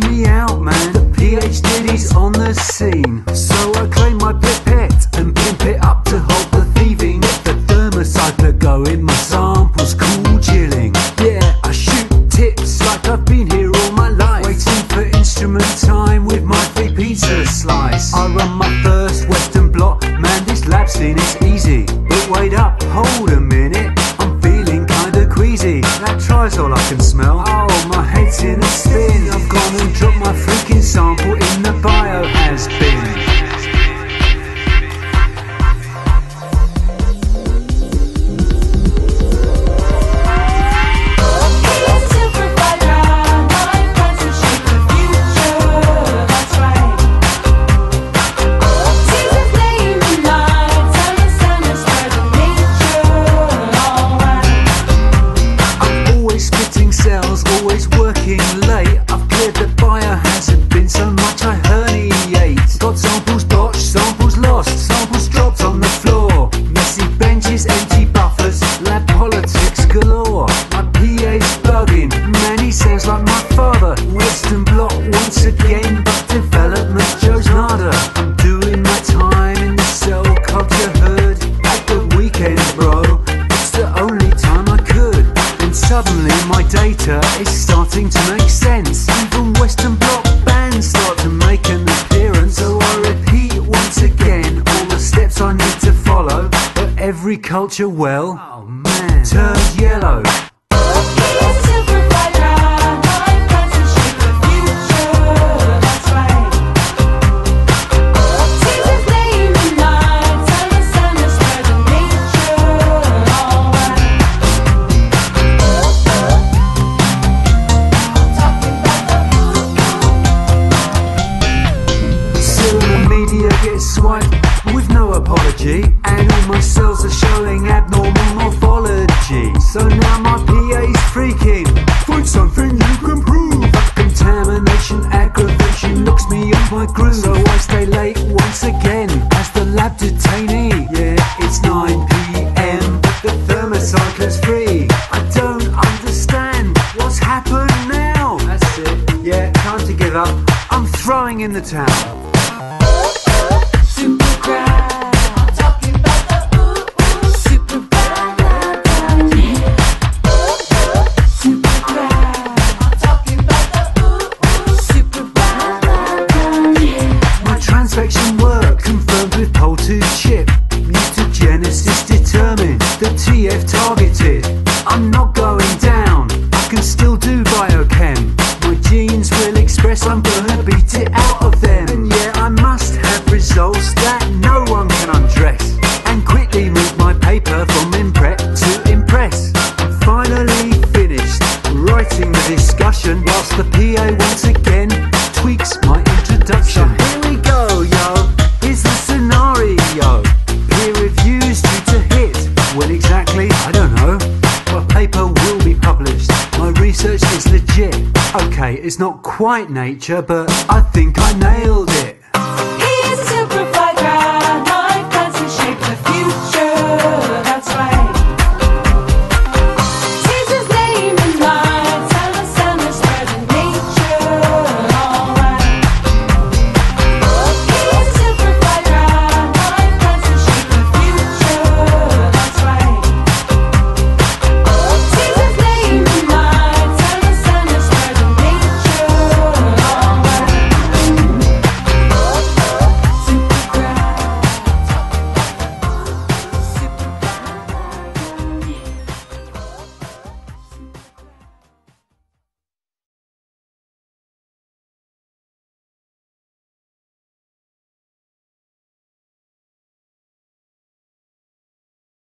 me out, man. The PH Diddy's on the scene. So I claim my pipette and pimp it up to hold the thieving. The thermocycler going, in my samples, cool chilling. Yeah, I shoot tips like I've been here all my life. Waiting for instrument time with my free pizza slice. I run my first Western blot, man, this lab scene is smell. Oh, my head's in a spin. I've gone and dropped my freaking sample in the bio has been. Once again, but development shows nada. I'm doing my time in the cell culture herd at the weekend, bro. It's the only time I could. And suddenly my data is starting to make sense. Even Western blot bands start to make an appearance. So I repeat once again all the steps I need to follow. But every culture, well, oh man, turns apology. And all my cells are showing abnormal morphology. So now my PA's freaking. Find something you can prove. Contamination, aggravation knocks me off my groove. So I stay late once again. As the lab detainee. Yeah, it's 9pm but the thermocycler's free. I don't understand what's happened now. That's it, yeah, time to give up. I'm throwing in the towel Determined, the TF targeted. I'm not going down, I can still Okay, it's not quite nature, but I think I nailed